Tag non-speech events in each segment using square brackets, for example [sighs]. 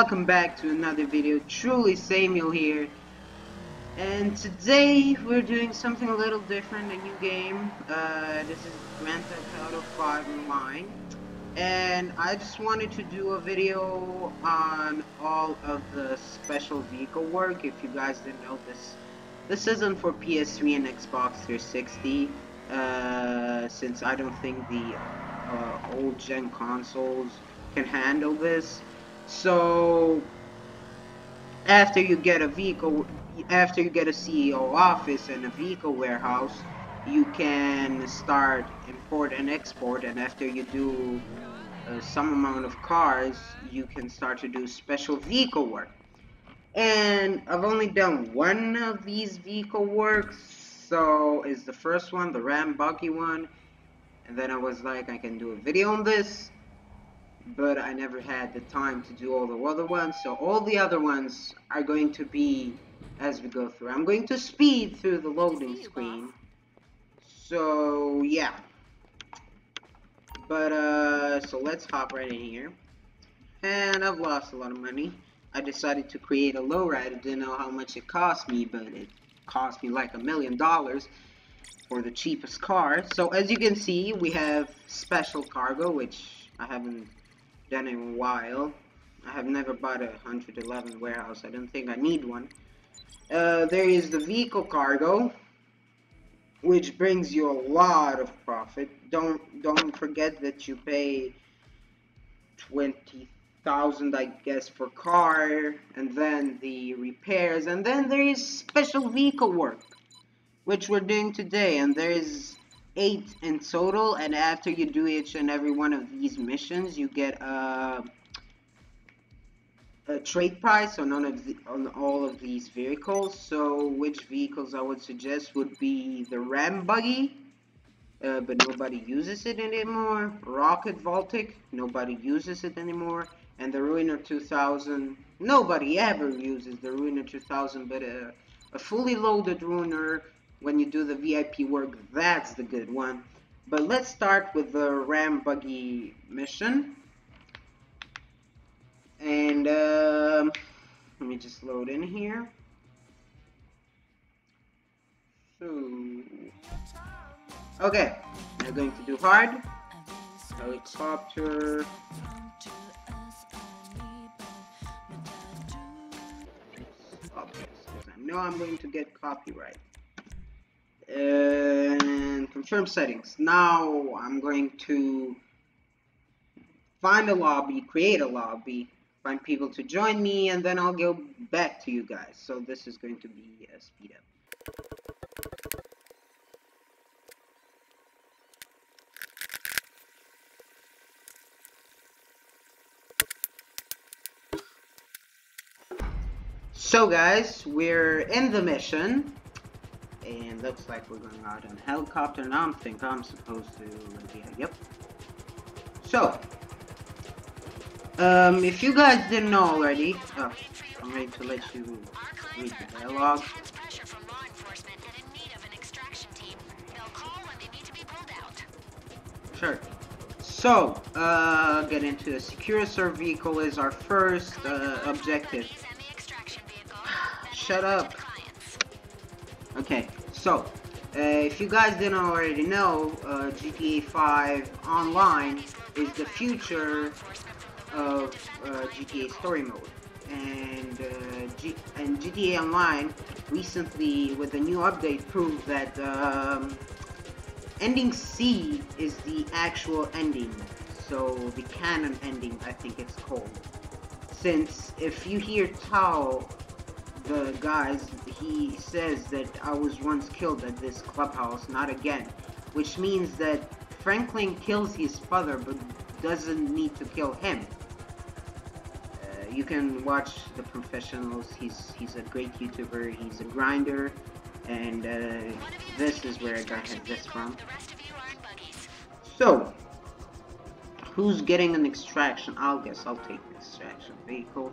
welcome back to another video. Truly Samuel here. And today we're doing something a little different, a new game. Uh, this is Grand Theft Auto 5 Online. And I just wanted to do a video on all of the special vehicle work. If you guys didn't know this, this isn't for PS3 and Xbox 360. Uh, since I don't think the uh, old gen consoles can handle this. So after you get a vehicle, after you get a CEO office and a vehicle warehouse, you can start import and export. And after you do uh, some amount of cars, you can start to do special vehicle work. And I've only done one of these vehicle works. So is the first one, the Ramp Buggy one. And then I was like, I can do a video on this but I never had the time to do all the other ones. So all the other ones are going to be as we go through. I'm going to speed through the loading screen. So yeah. But uh, so let's hop right in here. And I've lost a lot of money. I decided to create a lowrider. Didn't know how much it cost me, but it cost me like a million dollars for the cheapest car. So as you can see, we have special cargo, which I haven't done in a while. I have never bought a 111 warehouse. I don't think I need one. Uh, there is the vehicle cargo, which brings you a lot of profit. Don't don't forget that you pay twenty thousand, I guess, for car, and then the repairs, and then there is special vehicle work, which we're doing today, and there is eight in total and after you do each and every one of these missions you get a, a trade price on, none of the, on all of these vehicles. So which vehicles I would suggest would be the Ramp Buggy uh, but nobody uses it anymore. Rocket Voltic nobody uses it anymore. And the Ruiner 2000 nobody ever uses the Ruiner 2000 but a fully loaded Ruiner when you do the VIP work, that's the good one. But let's start with the Ramp Buggy mission. And um, let me just load in here. So, okay, we're going to do hard. Helicopter. I know I'm going to get copyright and confirm settings. Now I'm going to find a lobby, create a lobby, find people to join me, and then I'll go back to you guys. So this is going to be a speed up. So guys, we're in the mission and looks like we're going out on helicopter and I am think I'm supposed to yeah yep so um if you guys didn't know already oh, I'm ready to let you read the dialogue Sure. So, uh, get into a SecuroServ vehicle is our first uh, objective. [sighs] Shut up. So, uh, if you guys didn't already know, uh, GTA 5 Online is the future of uh, GTA Story Mode. And, uh, and GTA Online recently, with a new update, proved that um, ending C is the actual ending. So, the canon ending, I think it's called. Since if you hear Tao the guys, he says that I was once killed at this clubhouse, not again. Which means that Franklin kills his father, but doesn't need to kill him. Uh, you can watch the professionals. He's he's a great YouTuber. He's a grinder, and uh, this is where I got this from. So, who's getting an extraction? I'll guess I'll take the extraction vehicle.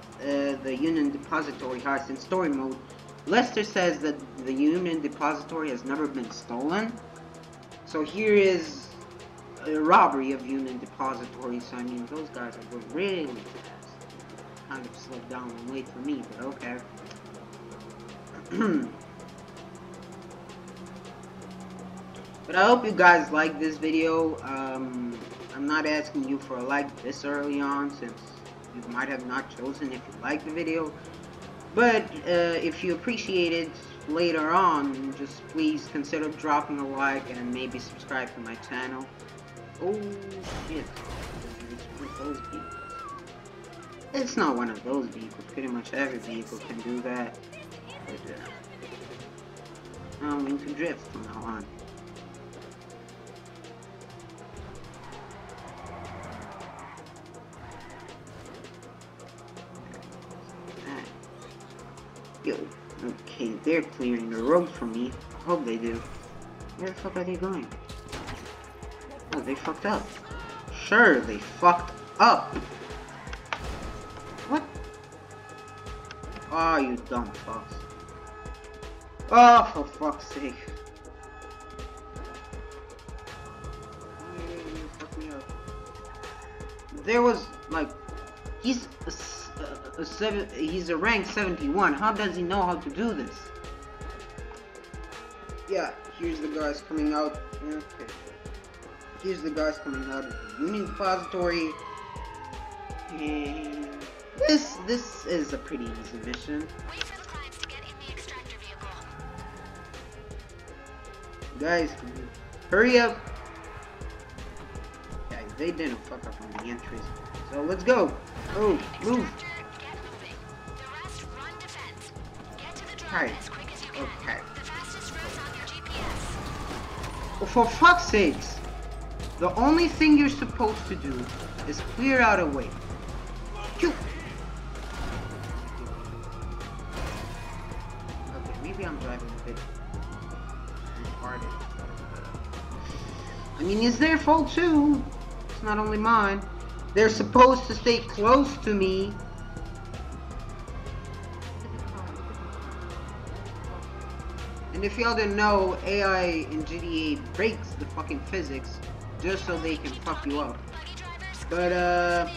uh, the Union Depository heist in story mode, Lester says that the Union Depository has never been stolen. So here is a robbery of Union Depository. So I mean, those guys are going really fast. Kind of slowed down and wait for me, but okay. [clears throat] but I hope you guys like this video. Um, I'm not asking you for a like this early on since you might have not chosen if you like the video. But uh, if you appreciate it later on, just please consider dropping a like and maybe subscribe to my channel. Oh shit. It's not one of those vehicles. Pretty much every vehicle can do that. But, uh, I'm going to drift from now on. Okay, they're clearing the road for me. I hope they do. Where the fuck are they going? Oh, they fucked up. Sure, they fucked up. What? Oh, you dumb fucks. Oh, for fuck's sake. There was, like, he's a a seven, he's a rank 71. How does he know how to do this? Yeah, here's the guys coming out. Okay. Here's the guys coming out of the Union Depository. And this this is a pretty easy mission. Guys, hurry up! Guys, they didn't fuck up on the entries. So let's go! Oh, move! Okay. Okay. For fuck's sakes! The only thing you're supposed to do is clear out a way. Okay, maybe I'm driving a bit retarded. I mean, it's their fault too. It's not only mine. They're supposed to stay close to me And if y'all didn't know, AI in GTA breaks the fucking physics just so they can fuck you up. But, uh...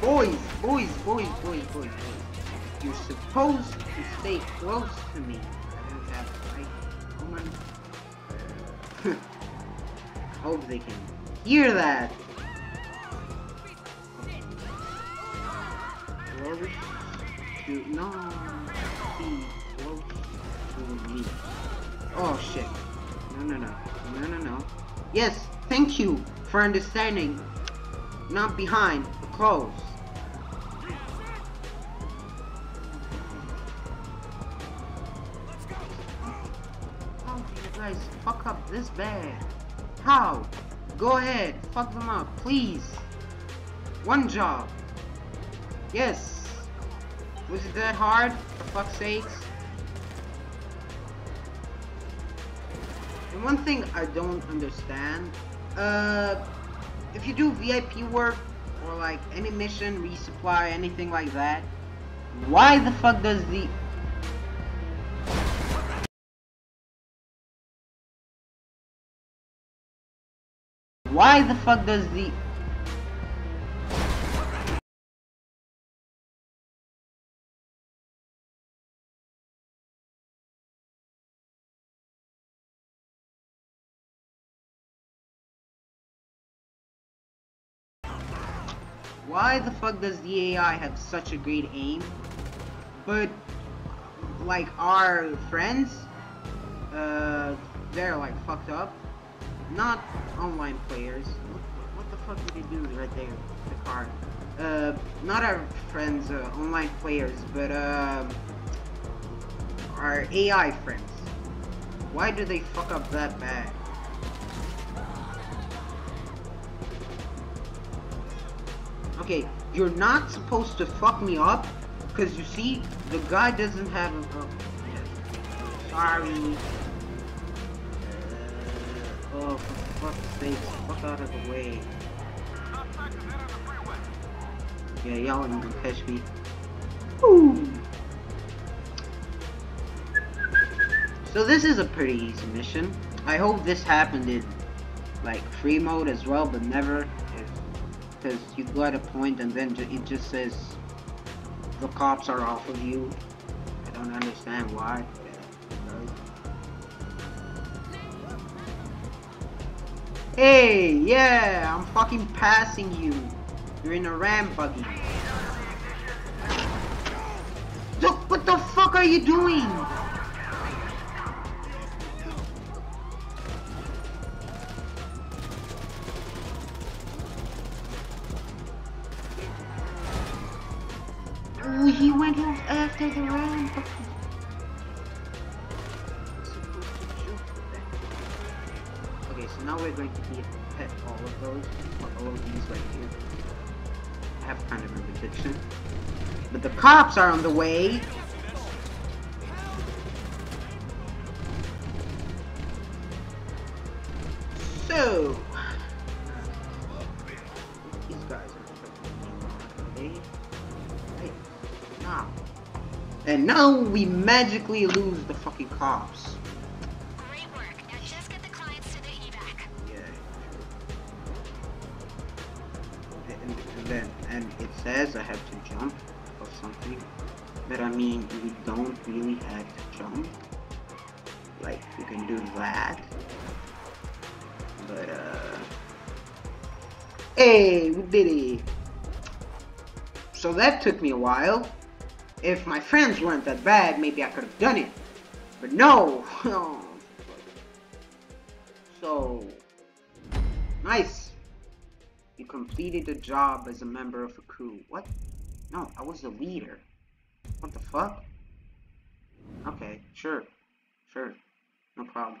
boys, boys, boys, boys, boys, boys. You're supposed to stay close to me. [laughs] Hope they can hear that. To not be close to me. Oh shit. No, no, no. No, no, no. Yes, thank you for understanding. Not behind, but close. How do you guys fuck up this bad? How? Go ahead, fuck them up, please. One job. Yes, was it that hard? For fuck's sakes. And one thing I don't understand, uh, if you do VIP work, or like any mission, resupply, anything like that, why the fuck does the... Why the fuck does the why the fuck does the AI have such a great aim, but like our friends, uh, they're like fucked up. Not online players. What, the fuck did they do right there? The car. Uh, not our friends, uh, online players, but uh, our AI friends. Why do they fuck up that bad? Okay, you're not supposed to fuck me up Because you see, the guy doesn't have a... a yes. Sorry. Uh, oh, for fuck's sake, fuck out of the way. Yeah, y'all ain't gonna catch me. Woo! So this is a pretty easy mission. I hope this happened in like free mode as well, but never because you got a point and then it just says the cops are off of you. I don't understand why. Hey, yeah, I'm fucking passing you. You're in a ramp buggy. Look, what the fuck are you doing? Kind of a prediction. But the cops are on the way. So, these guys are okay. Now. And now we magically lose the fucking cops. Great work. Now just get the clients to the evac. Yeah. And, and then, and it says I have to jump or something. But I mean, we don't really have to jump. Like, we can do that. But, uh... Hey, we did it! So that took me a while. If my friends weren't that bad, maybe I could have done it. But no! [laughs] So, nice. You completed the job as a member of a crew. What? No, I was the leader. What the fuck? Okay, sure. Sure. No problem.